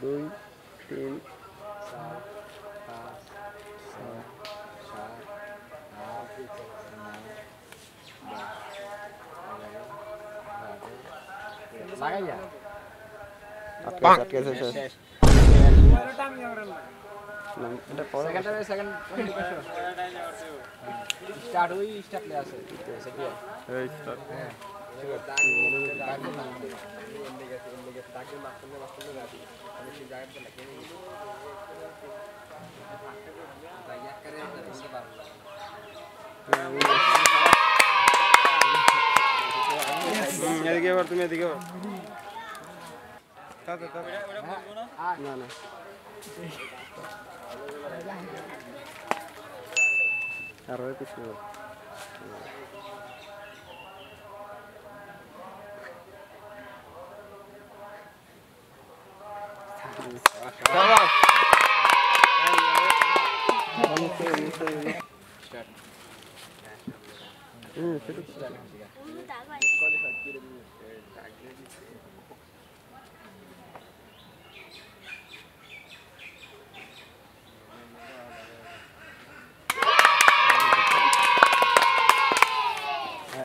দুই তিন চার পাঁচ ছয় সাত আট নয় দশ এগারো বারো লাগাইয়া আটকে আটকে শেষ শেষ শেষ নাম এটা পরে সেকেন্ড সেকেন্ড স্টার্ট ওই স্টার্ট লে আছে সেটি এই স্টার্ট হ্যাঁ ताकि मास्टर में मास्टर में रहती हमें शिकायत तो लगे नहीं। এদিকে এবার তুমি এদিকে না না আর কিছু Então, tá lá